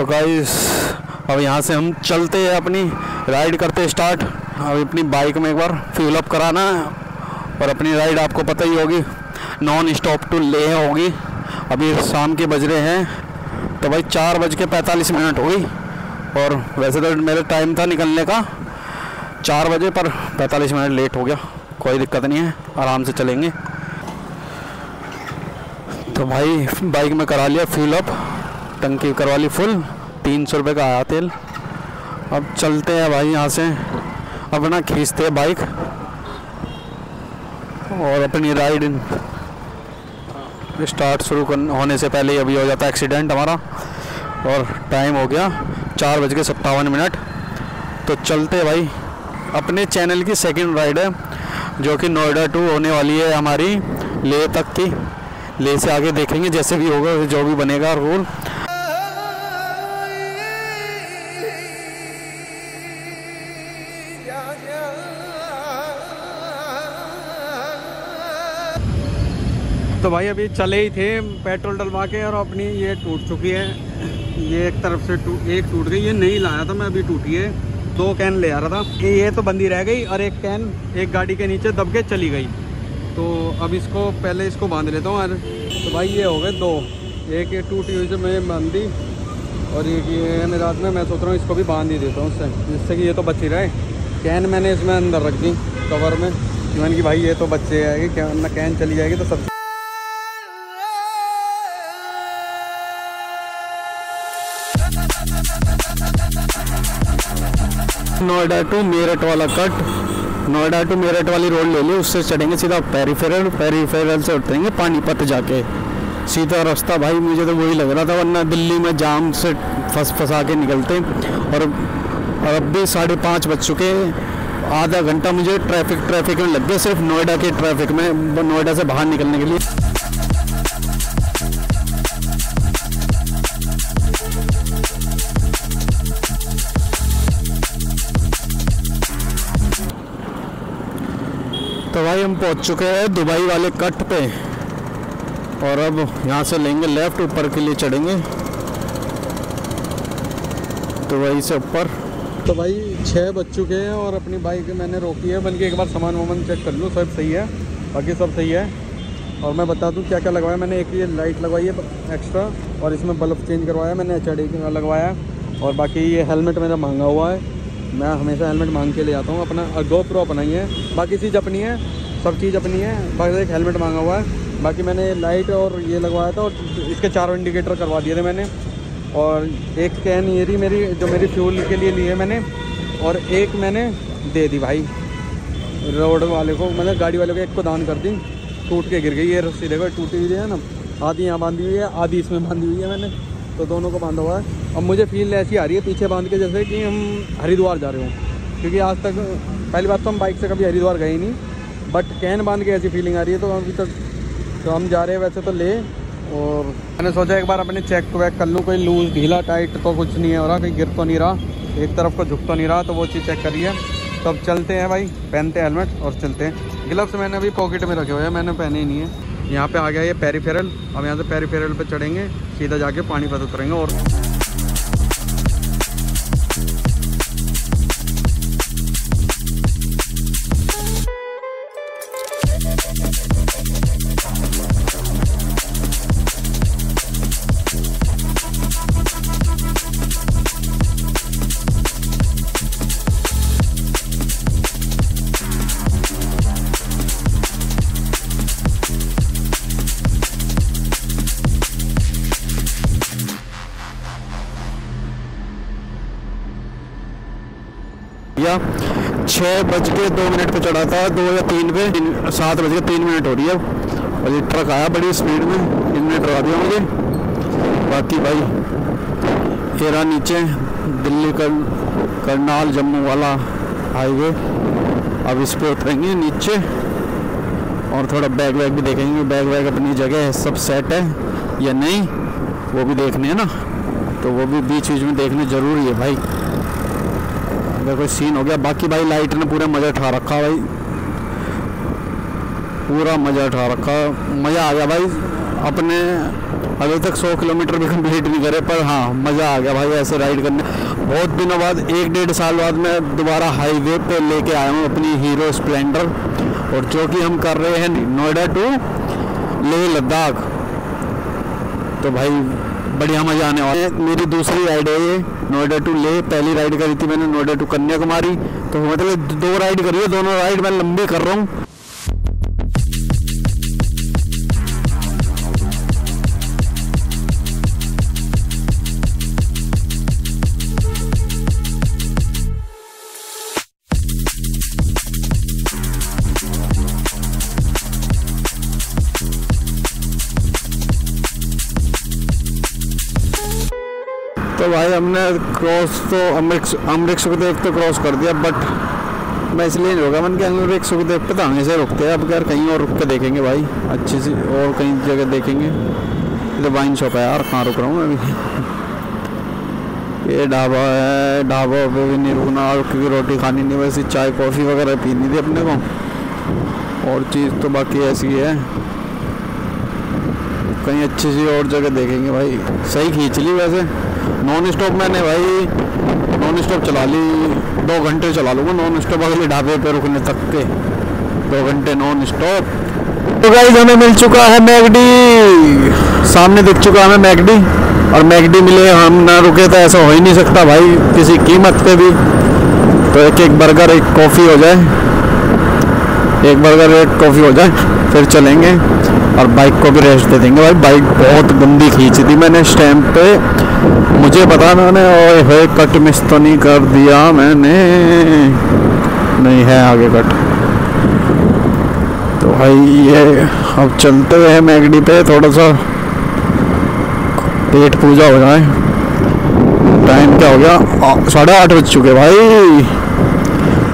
तो गाइस अब यहाँ से हम चलते हैं अपनी राइड करते स्टार्ट अब अपनी बाइक में एक बार फ्यूल अप कराना है, और अपनी राइड आपको पता ही होगी नॉन स्टॉप टू ले होगी। अभी शाम के बज रहे हैं तो भाई चार बज के पैंतालीस मिनट हो गई और वैसे तो मेरा टाइम था निकलने का, चार बजे, पर पैंतालीस मिनट लेट हो गया, कोई दिक्कत नहीं है, आराम से चलेंगे। तो भाई बाइक में करा लिया फ्यूल अप टंकी करवा ली फुल, तीन सौ रुपये का आया तेल। अब चलते हैं भाई यहाँ से, अपना खींचते हैं बाइक और अपनी राइड स्टार्ट शुरू होने से पहले अभी हो जाता है एक्सीडेंट हमारा और टाइम हो गया चार बज के सत्तावन मिनट। तो चलते भाई, अपने चैनल की सेकंड राइड है, जो कि नोएडा टू होने वाली है हमारी, ले तक की। ले से आगे देखेंगे, जैसे भी होगा, जो भी बनेगा रूल तो भाई अभी चले ही थे, पेट्रोल डलवा के और अपनी ये टूट चुकी है। ये एक तरफ़ से टूट एक टूट गई, ये नहीं लाया था मैं, अभी टूटी है। दो कैन ले आ रहा था। ये तो बंदी रह गई और एक कैन एक गाड़ी के नीचे दब के चली गई। तो अब इसको, पहले इसको बाँध लेता हूँ, और तो भाई ये हो गए दो। एक ये टूटी हुई से मैं बाँध दी और एक ये मेरे रात में, मैं सोच रहा हूँ इसको भी बाँध ही देता हूँ उससे, जिससे कि ये तो बची रहे। कैन मैंने इसमें अंदर रख दी कवर में। मैंने कि भाई ये तो बच्चे आएगी कैन चली जाएगी तो सब नोएडा टू मेरठ वाला कट। नोएडा टू मेरठ वाली रोड ले ली, उससे चढ़ेंगे सीधा पेरीफेरल पेरीफेरल से उतरेंगे पानीपत जाके। सीधा रास्ता भाई, मुझे तो वही लग रहा था, वरना दिल्ली में जाम से फंस फंसा के निकलते। और अब भी साढ़े पाँच बज चुके आधा घंटा मुझे ट्रैफ़िक ट्रैफ़िक में लग गया, सिर्फ़ नोएडा के ट्रैफ़िक में, नोएडा से बाहर निकलने के लिए। भाई हम पहुँच चुके हैं, दुबई वाले कट पे। और अब यहाँ से लेंगे लेफ़्ट, ऊपर के लिए चढ़ेंगे। दुबई से ऊपर। तो भाई छः बज चुके हैं और अपनी बाइक मैंने रोकी है, बल्कि एक बार सामान वामान चेक कर लूँ, सब सही है। बाकी सब सही है। और मैं बता दूँ क्या क्या लगवाया मैंने, एक ये लाइट लगवाई है एक्स्ट्रा और इसमें बल्ब चेंज करवाया मैंने एच लगवाया। और बाकी ये हेलमेट मेरा महँगा हुआ है। मैं हमेशा हेलमेट मांग के ले आता हूँ, अपना गो प्रो अपना ही है बाकी चीज़ अपनी है सब चीज़ अपनी है। बस एक हेलमेट मांगा हुआ है। बाकी मैंने लाइट और ये लगवाया था और इसके चारों इंडिकेटर करवा दिए थे मैंने। और एक कैन ये रही मेरी, जो मेरी फ्यूल के लिए ली है मैंने। और एक मैंने दे दी भाई। रोड वाले को मतलब गाड़ी वाले को एक को दान कर दी। टूट के गिर गई ये रस्सी देखो, टूटी हुई है ना। आधी यहाँ बांधी हुई है, आधी इसमें बांधी हुई है मैंने। तो दोनों को बांधा हुआ है। अब मुझे फील ऐसी आ रही है पीछे बाँध के जैसे कि हम हरिद्वार जा रहे हों। क्योंकि आज तक, पहली बात तो हम बाइक से कभी हरिद्वार गए नहीं। बट कैन बाँध के ऐसी फीलिंग आ रही है तो अभी तक तो हम जा रहे हैं वैसे तो ले, और मैंने सोचा एक बार अपने चेक वैक कर लूँ, कोई लूज ढीला टाइट तो कुछ नहीं हो रहा कहीं गिर तो नहीं रहा, एक तरफ़ को झुक तो नहीं रहा तो वो चीज़ चेक करिए तो अब चलते हैं भाई, पहनते हैं हेलमेट और चलते हैं। ग्लव्स मैंने अभी पॉकेट में रखे हुए हैं, मैंने पहने ही नहीं है। यहाँ पे आ गया ये पेरीफेरल अब यहाँ से पेरीफेरल पे चढ़ेंगे, सीधा जाके पानी पर उतरेंगे और Thank you. छः बज के दो मिनट पे चढ़ा था, दो या तीन पे सात बज के तीन मिनट हो रही है। और ये ट्रक आया बड़ी स्पीड में इनने डरा दिया मुझे बाकी भाई रहा नीचे, दिल्ली कर करनाल जम्मू वाला हाईवे। अब इस पर उतरेंगे नीचे, और थोड़ा बैग वैग भी देखेंगे। बैग वैग अपनी जगह है, सब सेट है, या नहीं, वो भी देखने हैं ना। तो वो भी बीच बीच में देखने ज़रूरी है भाई। अगर कोई सीन हो गया। बाकी भाई लाइट ने पूरा मज़ा उठा रखा भाई। पूरा मज़ा उठा रखा। मज़ा आ गया भाई। अपने अभी तक 100 किलोमीटर भी कंप्लीट नहीं करे, पर हाँ मज़ा आ गया भाई ऐसे राइड करने। बहुत दिनों बाद, एक डेढ़ साल बाद मैं दोबारा हाईवे पे लेके आया हूँ अपनी हीरो स्प्लेंडर और जो कि हम कर रहे हैं नोएडा टू लेह लद्दाख तो भाई, बढ़िया मज़ा आने वाला है। मेरी दूसरी राइड है ये। नोएडा टू ले पहली राइड करी थी मैंने नोएडा टू कन्याकुमारी। तो मतलब दो राइड करी है, दोनों राइड मैं लंबी कर रहा हूँ। तो भाई हमने क्रॉस तो अमृत सुखदेव तो क्रॉस कर दिया बट मैं इसलिए नहीं रुका। मन के अमृत सुखदेव पे तो हमेशा रुकते हैं। अब यार कहीं और रुक के देखेंगे भाई। अच्छी सी और कहीं जगह देखेंगे। तो वाइन शॉप है यार, कहाँ रुक रहा हूँ मैं अभी? ये ढाबा है, ढाबा पे भी नहीं रुकना और क्योंकि रोटी खानी नहीं, वैसे चाय कॉफ़ी वगैरह पीनी थी अपने को। और चीज़ तो बाकी ऐसी है। कहीं अच्छी सी और जगह देखेंगे भाई। सही खींच ली वैसे। नॉन स्टॉप मैंने भाई नॉन स्टॉप चला ली, दो घंटे चला लूँगा नॉन स्टॉप अगले ढाबे पे रुकने तक के। दो घंटे नॉन स्टॉप तो गाइस हमें मिल चुका है मैगडी सामने दिख चुका हमें मैगडी और मैगडी मिले, हम ना रुके तो ऐसा हो ही नहीं सकता भाई, किसी कीमत पे भी। तो एक एक बर्गर, एक कॉफ़ी हो जाए। एक बर्गर एक कॉफ़ी हो जाए, फिर चलेंगे और बाइक को भी रेस्ट दे देंगे। भाई बाइक बहुत गंदी खींची थी मैंने टाइम पे। मुझे पता मैंने, ओए होए कट मिस तो नहीं कर दिया मैंने। नहीं है आगे कट तो भाई, ये अब चलते हुए मैगडी पे थोड़ा सा पेट पूजा हो जाए। टाइम क्या हो गया? साढ़े आठ बज चुके भाई।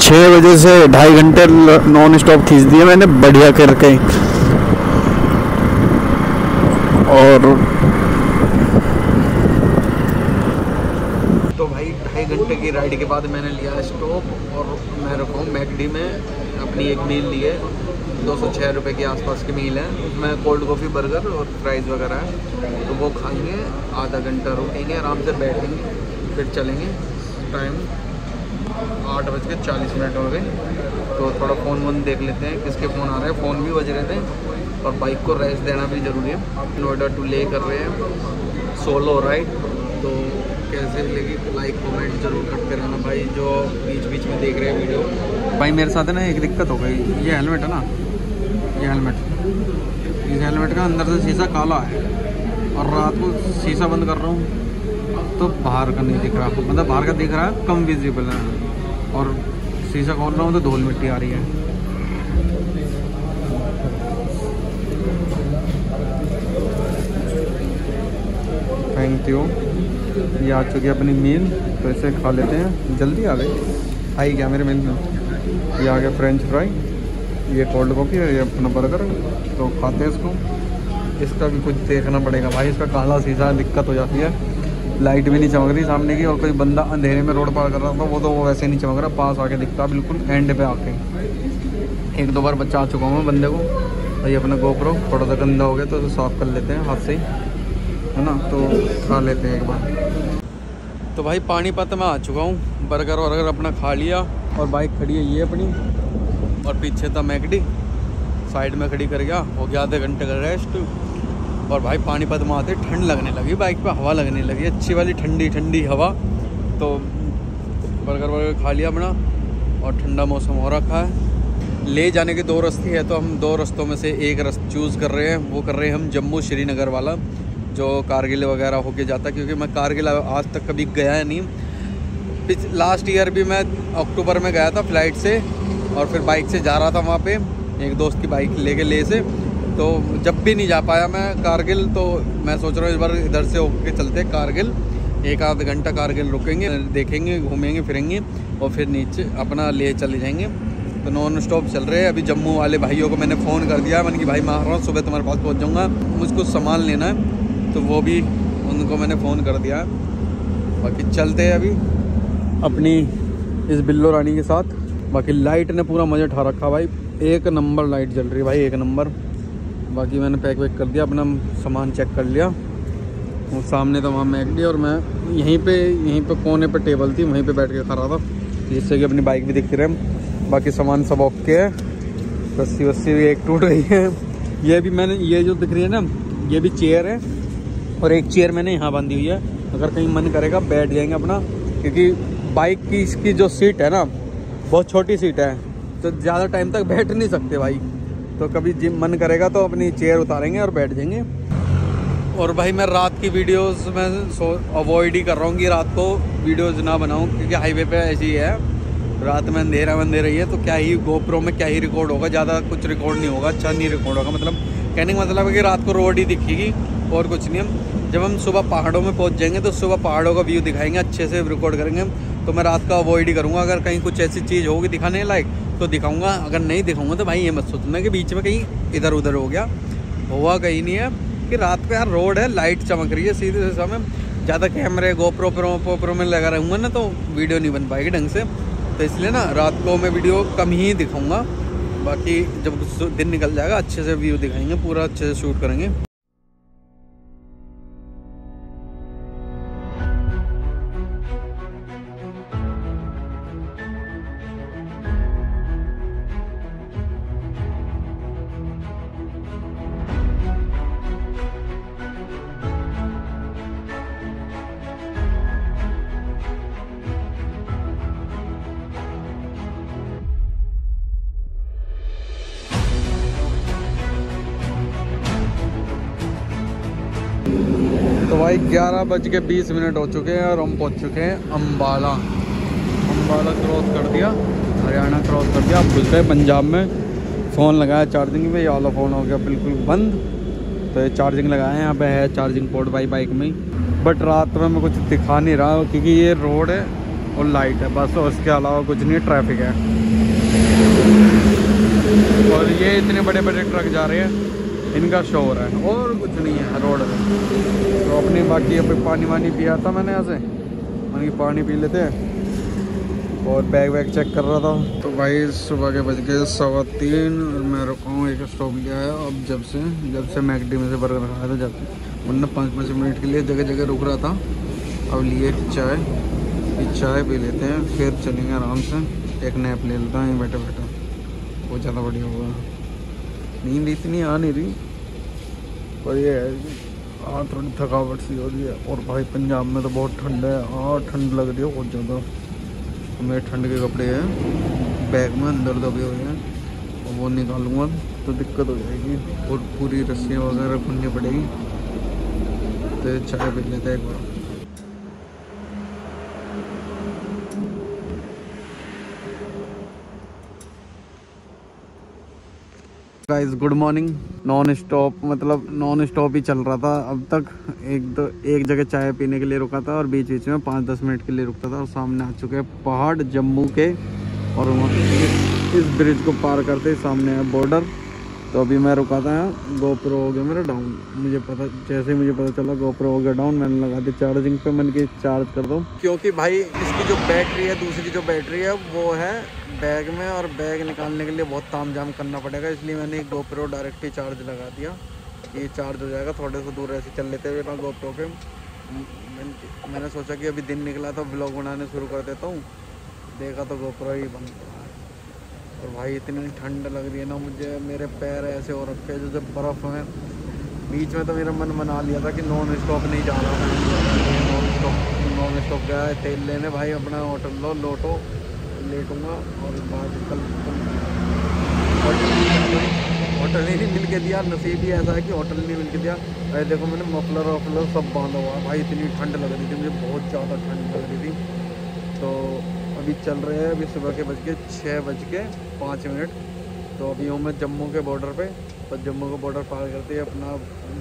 छः बजे से ढाई घंटे नॉन स्टॉप खींच दिए मैंने, बढ़िया करके और तो भाई, ढाई घंटे की राइड के बाद मैंने लिया स्टॉप और मैं रुका हूँ मैकडी में, अपनी एक मील ली है। दो सौ छः रुपये के आसपास की मील है। उसमें कोल्ड कॉफ़ी बर्गर और फ्राइज़ वगैरह है। तो वो खाएँगे, आधा घंटा रुकेंगे, आराम से बैठेंगे, फिर चलेंगे। टाइम आठ बज के चालीस मिनट हो गए। तो थोड़ा फ़ोन वोन देख लेते हैं किसके फ़ोन आ रहे हैं। फ़ोन भी बज रहे थे और बाइक को रेस्ट देना भी ज़रूरी है। नोएडा टू ले कर रहे हैं। सोलो राइड तो कैसे लगी लाइक कमेंट ज़रूर करते रहना भाई, जो बीच बीच में देख रहे हैं वीडियो भाई, मेरे साथ ना, एक दिक्कत हो गई। ये हेलमेट है ना? ये हेलमेट इस हेलमेट का अंदर से शीशा काला है। और रात को शीशा बंद कर रहा हूँ। तो बाहर का नहीं दिख रहा मतलब बाहर का दिख रहा है कम विजिबल है। और शीशा खोल रहा हूँ तो धूल मिट्टी आ रही है। थैंक यू ये आ चुकी है अपनी मील तो इसे खा लेते हैं। जल्दी आ गई आई क्या मेरे मील में। ये आ गया फ्रेंच फ्राई ये कोल्ड कॉफ़ी है, ये अपना बर्गर तो खाते हैं इसको। इसका भी कुछ देखना पड़ेगा। भाई, इसका काला शीशा, दिक्कत हो जाती है। लाइट भी नहीं चमक रही सामने की और कोई बंदा अंधेरे में रोड पार कर रहा था, वो तो वो वैसे नहीं चमक रहा, पास आके दिखता, बिल्कुल एंड पे आके। एक दो बार बच्चा आ चुका हूँ मैं बंदे को। भाई, अपना गोप्रो थोड़ा सा गंदा हो गया तो साफ़ कर लेते हैं हाथ से ही, है ना? तो खा लेते हैं एक बार। तो भाई, पानीपत में आ चुका हूँ, बर्गर वर्गर अपना खा लिया और बाइक खड़ी है ये अपनी और पीछे था मैकडी, साइड में खड़ी कर गया, हो गया आधे घंटे का रेस्ट और भाई पानीपत में आते ठंड लगने लगी, बाइक पे हवा लगने लगी, अच्छी वाली ठंडी ठंडी हवा। तो बर्गर वर्गर खा लिया अपना, और ठंडा मौसम हो रखा है। ले जाने के दो रस्ते हैं तो हम दो रस्तों में से एक रस्त चूज़ कर रहे हैं, वो कर रहे हैं हम जम्मू श्रीनगर वाला, जो कारगिल वगैरह होके जाता क्योंकि मैं कारगिल आज तक कभी गया नहीं। पिछ लास्ट ईयर भी मैं अक्टूबर में गया था फ़्लाइट से, और फिर बाइक से जा रहा था वहाँ पे, एक दोस्त की बाइक लेके, ले से। तो जब भी नहीं जा पाया मैं कारगिल तो मैं सोच रहा हूँ इस बार इधर से होके चलते कारगिल। एक आध घंटा कारगिल रुकेंगे, देखेंगे, घूमेंगे, फिरेंगे और फिर नीचे अपना ले चले जाएँगे। तो नॉन स्टॉप चल रहे हैं। अभी जम्मू वाले भाइयों को मैंने फ़ोन कर दिया, मैंने कि, भाई, मैं आ रहा हूँ, सुबह तुम्हारे पास पहुँच जाऊँगा। मुझको सामान लेना है। तो वो भी उनको मैंने फ़ोन कर दिया। बाकी चलते हैं अभी अपनी इस बिल्लो रानी के साथ। बाकी लाइट ने पूरा मज़े उठा रखा भाई। एक नंबर लाइट जल रही है भाई, एक नंबर। बाकी मैंने पैक वैक कर दिया, अपना सामान चेक कर लिया। वो सामने तो वहाँ मैगडी और मैं यहीं पे यहीं पे कोने पे टेबल थी, वहीं पे बैठ के खा रहा था। जिससे कि अपनी बाइक भी दिखती रहे बाकी सामान सब ओके है। रस्सी वस्सी भी एक टूट रही है। ये भी मैंने, ये जो दिख रही है ना, ये भी चेयर है। और एक चेयर मैंने यहाँ बांधी हुई है। अगर कहीं मन करेगा, बैठ जाएँगे अपना। क्योंकि बाइक की, इसकी जो सीट है ना, बहुत छोटी सीट है। तो ज़्यादा टाइम तक बैठ नहीं सकते भाई। तो कभी जिम मन करेगा तो अपनी चेयर उतारेंगे और बैठ जाएँगे। और भाई मैं रात की वीडियोस में सो अवॉइड ही कर रहा हूँ कि रात को वीडियोस ना बनाऊँ, क्योंकि हाईवे पे ऐसी है। रात में अंधेरा अंधेरा ही है तो क्या ही गोप्रो में क्या ही रिकॉर्ड होगा, ज़्यादा कुछ रिकॉर्ड नहीं होगा अच्छा नहीं रिकॉर्ड होगा। मतलब कहने का मतलब है कि रात को रोड ही दिखेगी, और कुछ नहीं। हम जब हम सुबह पहाड़ों में पहुँच जाएँगे तो सुबह पहाड़ों का व्यू दिखाएँगे, अच्छे से रिकॉर्ड करेंगे। तो मैं रात का अवॉइड ही करूँगा, अगर कहीं कुछ ऐसी चीज़ होगी दिखाने लायक तो दिखाऊँगा, अगर नहीं दिखाऊँगा तो भाई ये मत सोचना कि बीच में कहीं इधर उधर हो गया। हुआ कहीं नहीं है कि रात को यार रोड है लाइट चमक रही है सीधे से समय ज़्यादा कैमरे गोप्रो प्रो पोप्रो में लगा रहूँगा ना तो वीडियो नहीं बन पाएगी ढंग से। तो इसलिए ना रात को मैं वीडियो कम ही दिखाऊँगा। बाकी जब दिन निकल जाएगा, अच्छे से व्यू दिखाएँगे, पूरा अच्छे से शूट करेंगे। ग्यारह बज के बीस मिनट हो चुके हैं और हम पहुँच चुके हैं अम्बाला अम्बाला क्रॉस कर दिया, हरियाणा क्रॉस कर दिया। अब घुस गए पंजाब में फ़ोन लगाया चार्जिंग पे ये वाला फ़ोन हो गया बिल्कुल बंद। तो ये चार्जिंग लगाया यहाँ पे है चार्जिंग पोर्ट बाई बाइक में बट रात में मैं कुछ दिखा नहीं रहा, क्योंकि ये रोड है और लाइट है, बस और उसके अलावा कुछ नहीं ट्रैफ़िक है। और ये इतने बड़े बड़े ट्रक जा रहे हैं। इनका शोर है और कुछ नहीं है, रोड में तो अपनी बाकी अभी पानी वानी पिया था मैंने यहाँ से। पानी पी लेते हैं। और बैग वैग चेक कर रहा था। तो भाई, सुबह के बज गए सवा तीन, और मैं रुका हूँ, एक स्टॉप लिया है अब जब से जब से मैकडी में से बर्गर खाया था, जब से। वरना पाँच पाँच मिनट के लिए जगह जगह रुक रहा था। अब लिए चाय चाय पी लेते हैं, फिर चलेंगे आराम से। एक नैप ले लेता हूँ बैठे बैठे बहुत ज़्यादा बढ़िया होगा नींद इतनी आ नहीं रही। पर ये है थोड़ी थकावट सी हो रही है। और भाई, पंजाब में तो बहुत ठंड है। हाँ ठंड लग रही है बहुत ज़्यादा। मेरे ठंड के कपड़े हैं, बैग में अंदर दबे हुए हैं। और वो निकालूँगा तो दिक्कत हो जाएगी। और पूरी रस्सियाँ वगैरह खुलनी पड़ेगी। तो चाय पी लेते हैं एक बार। Guys good morning non stop मतलब नॉन स्टॉप ही चल रहा था। अब तक एक दो, एक जगह चाय पीने के लिए रुका था और बीच बीच में पाँच दस मिनट के लिए रुकता था और सामने आ चुके हैं पहाड़ जम्मू के और वहाँ इस ब्रिज को पार करते सामने है बॉर्डर तो अभी मैं रुका था यहाँ गोप्रो हो गया मेरा डाउन मुझे पता, जैसे ही मुझे पता चला गोप्रो हो गया डाउन मैंने लगा दी चार्जिंग पे, मैंने चार्ज कर दो। क्योंकि भाई, इसकी जो बैटरी है, दूसरी जो बैटरी है, वो है बैग में और बैग निकालने के लिए बहुत ताम जाम करना पड़ेगा, इसलिए मैंने गोप्रो डायरेक्ट ही चार्ज लगा दिया। ये चार्ज हो जाएगा, थोड़े से दूर ऐसे चल लेते हुए ना गोप्रो के मैंने सोचा कि अभी दिन निकला था ब्लॉग बनाने शुरू कर देता हूँ। देखा तो गोप्रो ही बंद और भाई इतनी ठंड लग रही है ना मुझे, मेरे पैर ऐसे हो रखे हैं जैसे बर्फ़ में बीच में तो मेरा मन बना लिया था कि नॉन स्टॉप नहीं जा रहा नॉन स्टॉप नॉन स्टॉप गया है तेल लेने। भाई अपना होटल लो, लोटो, लेटूँगा और बाद कल होटल ही नहीं मिल के दिया। नसीब ही ऐसा है कि होटल नहीं मिल के दिया। अरे देखो मैंने मफलर वफलर सब बांधा हुआ। भाई इतनी ठंड लग रही थी, मुझे बहुत ज़्यादा ठंड लग रही थी। तो अभी चल रहे हैं। अभी सुबह के बज के छः बज के पाँच मिनट। तो अभी हूँ मैं जम्मू के बॉर्डर पे। तो जम्मू का बॉर्डर पार करते ही अपना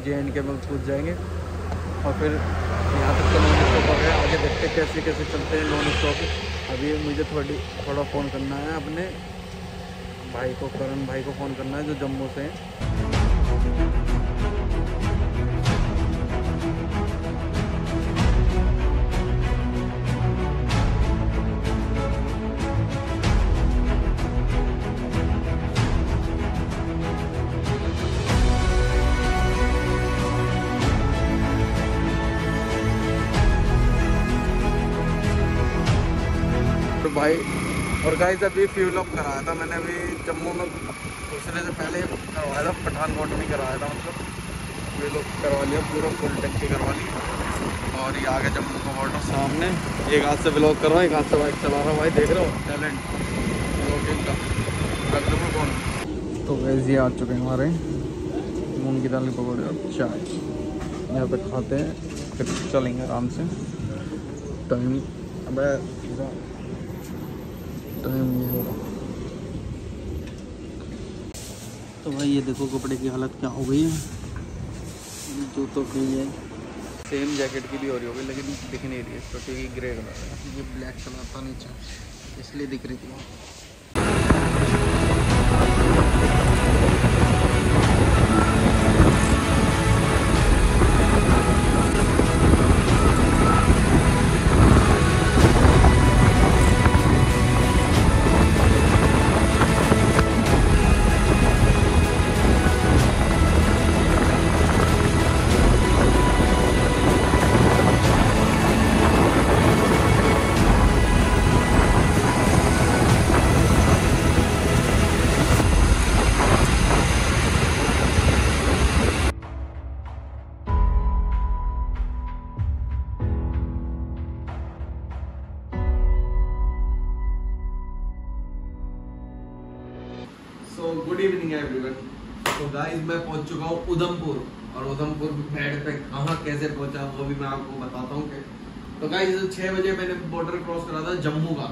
जे एंड के में पूछ जाएँगे। और फिर यहाँ तक तो नॉन स्टॉप हो आगे देखते कैसे कैसे चलते हैं नॉन स्टॉप अभी मुझे थोड़ी थोड़ा फ़ोन करना है अपने। भाई को करण भाई को फ़ोन करना है जो जम्मू से हैं। और गाइस अभी फ्यूल अप कराया था मैंने, अभी जम्मू में घुसने से पहले करवाया था, पठानकोट में कराया था मतलब। फ्यूल अप करवा लिया, पूरा फुल टंकी करवा ली। और ये आगे जम्मू का बॉर्डर सामने, एक हाथ से ब्लॉक कर रहा हूँ एक हाथ से बाइक चला रहा हूँ भाई, देख रहे हो? टैलेंट तो वैसे ये आ चुके हैं हमारे मूंग की दाल की पकौड़े और चाय। यहाँ पे खाते हैं, फिर चलेंगे आराम से। टाइम अब टाइम ये हो रहा। तो भाई ये देखो कपड़े की हालत क्या हो गई है। जो तो की है। सेम जैकेट की भी हो रही होगी लेकिन दिख नहीं रही है तो क्योंकि ग्रे कलर है। ये ब्लैक कलर था नीचे इसलिए दिख रही थी। गाइस छः बजे मैंने बॉर्डर क्रॉस करा था जम्मू का,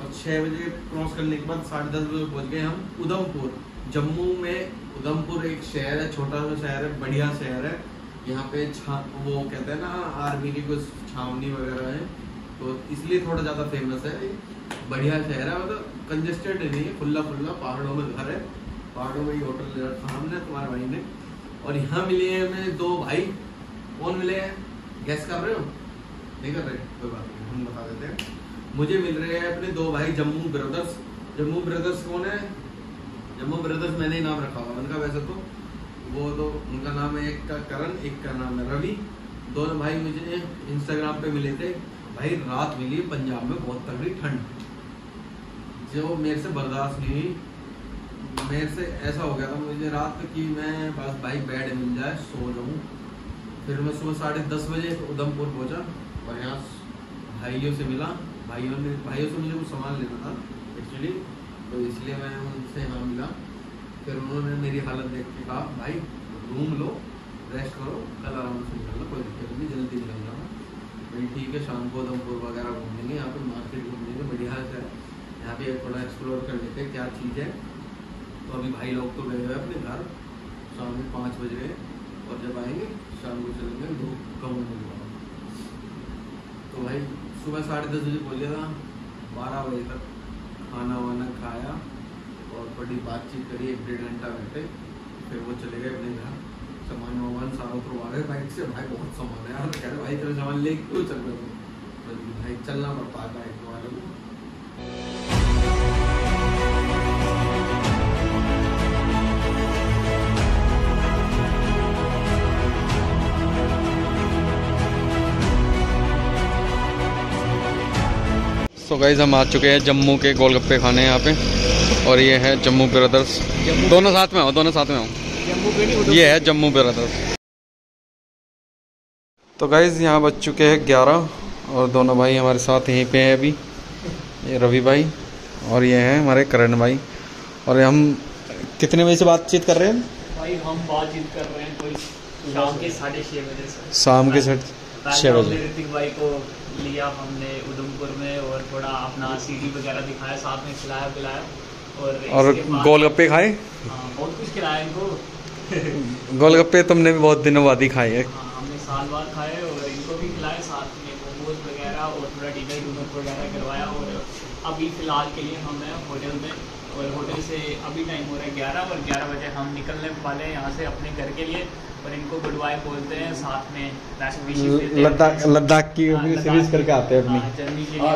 और छः बजे क्रॉस करने के बाद साढ़े दस बजे पहुँच गए हम उधमपुर। जम्मू में उधमपुर एक शहर है, छोटा सा शहर है, बढ़िया शहर है। यहाँ पे वो कहते हैं ना, आर्मी की कुछ छावनी वगैरह है तो इसलिए थोड़ा ज़्यादा फ़ेमस है। बढ़िया शहर है मतलब कंजेस्टेड नहीं है खुला खुला पहाड़ों में घर है। पहाड़ों में ही होटल हमने तुम्हारे भाई ने। और यहाँ मिले हैं हमें दो भाई, कौन मिले हैं? गैस कर रहे हो? नहीं कर रहे कोई बात नहीं, हम बता देते हैं। मुझे मिल रहे हैं अपने दो भाई, जम्मू ब्रदर्स जम्मू ब्रदर्स कौन है? जम्मू ब्रदर्स मैंने ही नाम रखा हुआ उनका वैसे तो। वो तो उनका नाम है एक का करण, एक का नाम है रवि। दोनों भाई मुझे इंस्टाग्राम पे मिले थे। भाई, रात मिली पंजाब में, बहुत तगड़ी ठंड। जो मेरे से बर्दाश्त नहीं हुई। मेरे से ऐसा हो गया था मुझे रात की मैं बस भाई बेड मिल जाए, सो जाऊँ। फिर मैं सुबह साढ़े दस बजे उधमपुर पहुँचा। और यहाँ भाइयों से मिला। भाइयों ने भाइयों से मुझे कुछ सामान लेना था एक्चुअली तो इसलिए मैं उनसे यहाँ मिला। फिर उन्होंने मेरी हालत देख के कहा, भाई, रूम लो रेस्ट करो, कल आराम से निकलना, कोई दिक्कत नहीं, जल्दी निकल जाना भाई, ठीक है, शाम को उधमपुर वगैरह घूमेंगे, यहाँ पे मार्केट घूमेंगे, बढ़िया है। यहाँ पे थोड़ा एक्सप्लोर कर लेते हैं क्या चीज़ है। तो अभी भाई लोग तो गए हुए अपने घर। शाम में पाँच बज गए और जब आएँगे, शाम को चलेंगे, धूप कम होने तो भाई, सुबह साढ़े दस बजे पहुँचे था, बारह बजे तक खाना वाना खाया और बड़ी बातचीत करी एक डेढ़ घंटा बैठे फिर वो चले गए अपने घर। सामान वामान सारा उतरवा रहे। बाइक से भाई बहुत सामान है यार। कह रहे, भाई, तेरा सामान ले क्यों चल रहे हो? भाई, चलना पड़ता है बाइक वाले को तो गाइज़ हम आ चुके हैं जम्मू के गोलगप्पे खाने यहाँ पे। और ये है जम्मू ब्रदर्स। दोनों साथ में हो दोनों साथ में हो ये है जम्मू ब्रदर्स। तो गाइज़ यहाँ बच चुके हैं ग्यारह और दोनों भाई हमारे साथ यहीं पे हैं अभी। ये रवि भाई और ये हैं हमारे करण भाई। और हम कितने बजे से बातचीत कर रहे हैं? भाई हम बातचीत कर रहे हैं कोई शाम के साढ़े छः बजे से। शाम के छः छः बजे। ऋतिक भाई को लिया हमने उधमपुर में और थोड़ा अपना सीडी वगैरह दिखाया साथ में खिलाया पिलाया और और गोलगप्पे खाए? हाँ, बहुत कुछ खिलाया इनको। गोलगप्पे तुमने भी बहुत दिनों बाद ही खाए हैं। हाँ, हमने साल बाद खाए और इनको भी खिलाए साथ में मोमोज वगैरह और थोड़ा डिनर डूनर वगैरह करवाया और अभी फ़िलहाल के लिए हम हैं होटल में। और होटल से अभी टाइम हो रहा है ग्यारह और ग्यारह बजे हम निकलने वाले हैं यहाँ से अपने घर के लिए और इनको गुड बाय बोलते हैं साथ में हैं। लद्दाख लद्दाख की हाँ, सीरीज़ करके आते हैं हाँ, अपनी जर्नी के लिए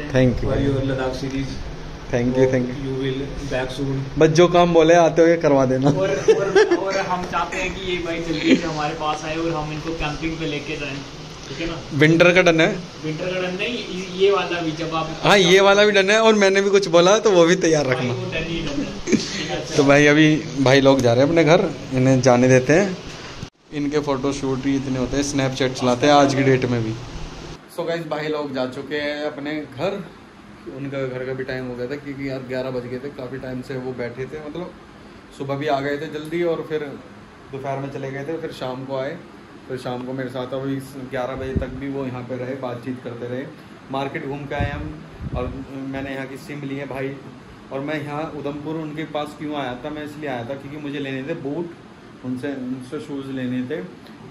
हैं। Thank you Ladakh series. Thank you thank you will back soon. बस जो काम बोले आते हुए करवा देना। और और और हम चाहते हैं कि ये भाई जल्दी से हमारे पास आए और हम इनको कैंपिंग पे लेके जाएँ। ठीक है ना? विंटर का डन है। विंटर का डन नहीं ये वाला भी जब आप हाँ ये वाला भी डन है और मैंने भी कुछ बोला तो वो भी तैयार रखना। अच्छा। तो भाई अभी भाई लोग जा रहे हैं अपने घर इन्हें जाने देते हैं। इनके फ़ोटो शूट ही इतने होते हैं स्नैपचैट चलाते हैं आज की डेट में भी। सो गाइज़ भाई लोग जा चुके हैं अपने घर। उनका घर का भी टाइम हो गया था क्योंकि यार ग्यारह बज गए थे काफ़ी टाइम से वो बैठे थे। मतलब सुबह भी आ गए थे जल्दी और फिर दोपहर में चले गए थे फिर शाम को आए। फिर शाम को मेरे साथ अभी ग्यारह बजे तक भी वो यहाँ पे रहे बातचीत करते रहे। मार्केट घूम के आए हम और मैंने यहाँ की सिम ली है भाई। और मैं यहाँ उधमपुर उनके पास क्यों आया था? मैं इसलिए आया था क्योंकि मुझे लेने थे बूट उनसे उनसे शूज़ लेने थे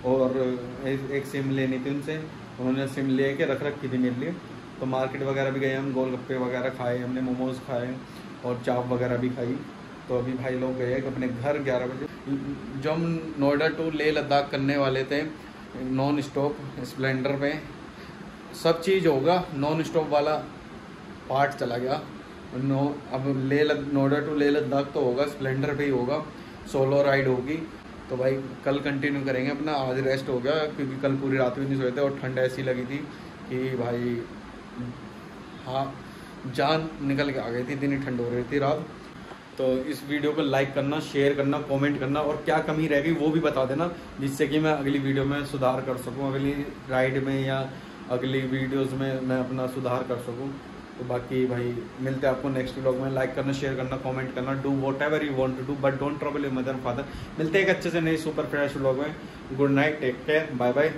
और एक, एक सिम लेनी थी उनसे। उन्होंने सिम ले के रख रखी थी मेरे लिए। तो मार्केट वगैरह भी गए हम गोलगप्पे वगैरह खाए हमने मोमोज़ खाए और चाप वगैरह भी खाई। तो अभी भाई लोग गए अपने घर ग्यारह बजे। जो हम नोएडा टू लेह लद्दाख करने वाले थे नॉन स्टॉप स्प्लेंडर पे सब चीज़ होगा नॉन स्टॉप वाला पार्ट चला गया। नो, अब ले नोएडा टू लेह लद्दाख तो होगा स्प्लेंडर पे ही होगा सोलो राइड होगी। तो भाई, कल कंटिन्यू करेंगे, अपना आज रेस्ट हो गया, क्योंकि कल पूरी रात भी नहीं सोए थे और ठंड ऐसी लगी थी कि भाई हाँ जान निकल के आ गई थी, इतनी ठंड हो रही थी रात। तो इस वीडियो को लाइक करना शेयर करना कमेंट करना और क्या कमी रह गई वो भी बता देना, जिससे कि मैं अगली वीडियो में सुधार कर सकूँ, अगली राइड में या अगली वीडियोस में मैं अपना सुधार कर सकूँ। तो बाकी भाई, मिलते हैं आपको नेक्स्ट व्लॉग में। लाइक करना शेयर करना कमेंट करना do whatever you want to do but don't trouble your mother father मिलते हैं एक अच्छे से नए सुपर फ्रेश व्लॉग में। Good night take care bye bye